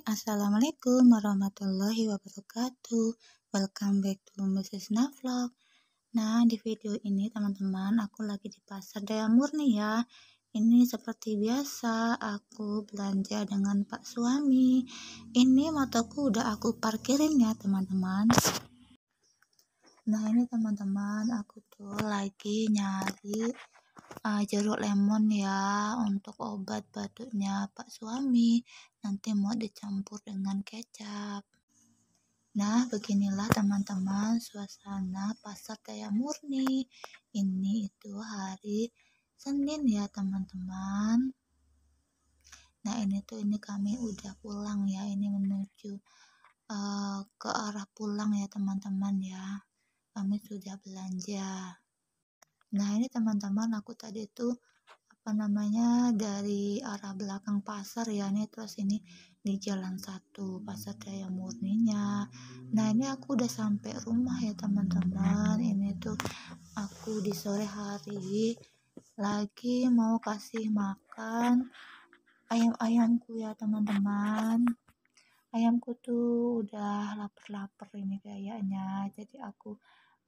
Assalamualaikum warahmatullahi wabarakatuh. Welcome back to Mrs. Navlog. Nah di video ini teman-teman aku lagi di pasar Daya Murni ya. Ini seperti biasa aku belanja dengan pak suami. Ini motoku udah aku parkirin ya teman-teman. Nah ini teman-teman aku tuh lagi nyari uh, jeruk lemon ya untuk obat batuknya Pak suami. Nanti mau dicampur dengan kecap. Nah, beginilah teman-teman suasana pasar Daya Murni. Ini itu hari Senin ya teman-teman. Nah, ini tuh ini kami udah pulang ya. Ini menuju uh, ke arah pulang ya teman-teman ya. Kami sudah belanja. Nah ini teman-teman aku tadi tuh apa namanya dari arah belakang pasar ya nih terus ini di jalan satu pasar daya murninya. Nah ini aku udah sampai rumah ya teman-teman. Ini tuh aku di sore hari lagi mau kasih makan ayam-ayamku ya teman-teman. Ayamku tuh udah lapar-lapar ini kayaknya. Jadi aku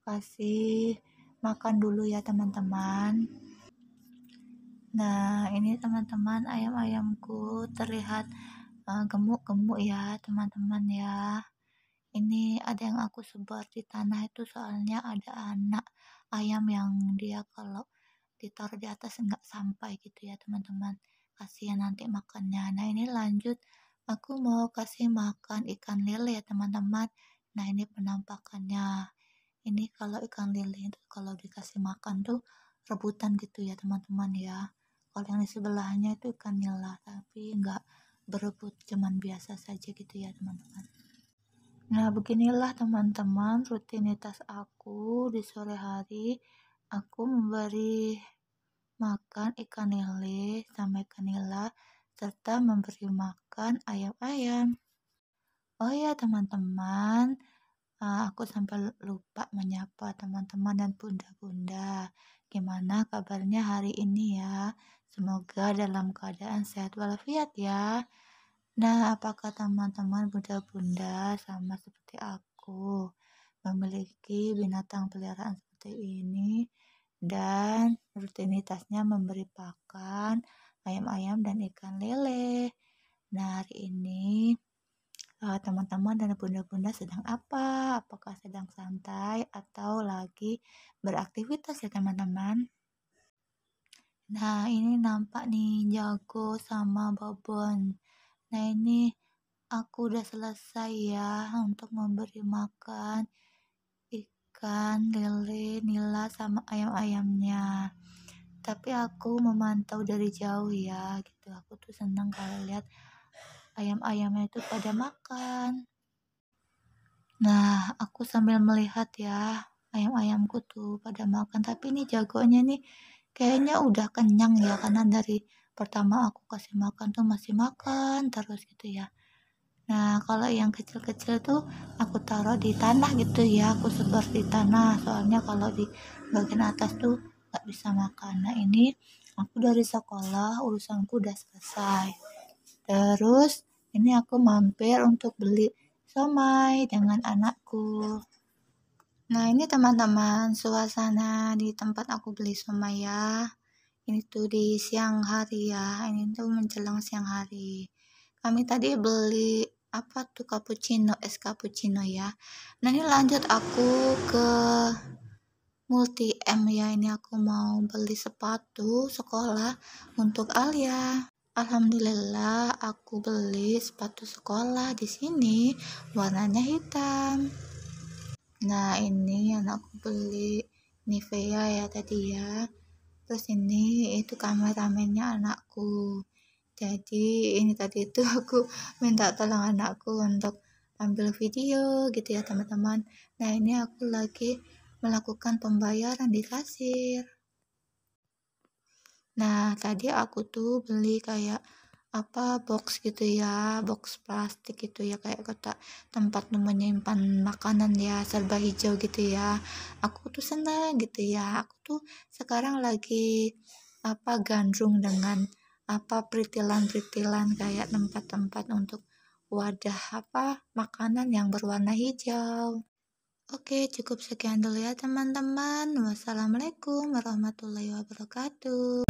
kasih makan dulu ya teman-teman. Nah ini teman-teman ayam-ayamku terlihat uh, gemuk-gemuk uh, ya teman-teman ya. Ini ada yang aku sebar di tanah itu soalnya ada anak ayam yang dia kalau ditaruh di atas enggak sampai gitu ya teman-teman. Kasihan nanti makannya. Nah ini lanjut. Aku mau kasih makan ikan lele ya teman-teman. Nah ini penampakannya ini kalau ikan lele itu kalau dikasih makan tuh rebutan gitu ya teman-teman ya. Kalau yang di sebelahnya itu ikan nila tapi enggak berebut cuman biasa saja gitu ya teman-teman. Nah beginilah teman-teman rutinitas aku di sore hari. Aku memberi makan ikan lele sama ikan nila serta memberi makan ayam-ayam. Oh ya teman-teman uh, aku sampai lupa menyapa teman-teman dan bunda-bunda. Gimana kabarnya hari ini ya? Semoga dalam keadaan sehat walafiat ya. Nah, apakah teman-teman bunda-bunda sama seperti aku memiliki binatang peliharaan seperti ini dan rutinitasnya memberi pakan ayam-ayam dan ikan lele. Nah, hari ini uh, teman-teman dan bunda-bunda sedang apa? Apakah sedang santai atau lagi beraktivitas ya teman-teman? Nah ini nampak nih jago sama babon. Nah ini aku udah selesai ya untuk memberi makan ikan, lele, nila sama ayam-ayamnya. Tapi aku memantau dari jauh ya gitu. Aku tuh senang kalau lihat ayam-ayamnya itu pada makan. Nah, aku sambil melihat ya, ayam-ayamku tuh pada makan. Tapi ini jagonya nih kayaknya udah kenyang ya, karena dari pertama aku kasih makan tuh masih makan terus gitu ya. Nah, kalau yang kecil-kecil tuh aku taruh di tanah gitu ya, aku sebar di tanah. Soalnya kalau di bagian atas tuh nggak bisa makan. Nah, ini aku dari sekolah urusanku udah selesai. Terus ini aku mampir untuk beli somai dengan anakku. Nah ini teman-teman suasana di tempat aku beli somai ya. Ini tuh di siang hari ya. Ini tuh menjelang siang hari. Kami tadi beli apa tuh cappuccino es cappuccino ya. Nah ini lanjut aku ke multi M ya. Ini aku mau beli sepatu sekolah untuk Alia. Alhamdulillah aku beli sepatu sekolah di sini warnanya hitam. Nah ini yang aku beli Nivea ya tadi ya. Terus ini itu kameramennya anakku. Jadi ini tadi itu aku minta tolong anakku untuk ambil video gitu ya teman-teman. Nah ini aku lagi melakukan pembayaran di kasir. Nah, tadi aku tuh beli kayak apa box gitu ya, box plastik gitu ya kayak kotak tempat menyimpan makanan ya serba hijau gitu ya. Aku tuh senang gitu ya. Aku tuh sekarang lagi apa gandrung dengan apa peritilan-peritilan kayak tempat-tempat untuk wadah apa makanan yang berwarna hijau. Oke, cukup sekian dulu ya teman-teman. Wassalamualaikum warahmatullahi wabarakatuh.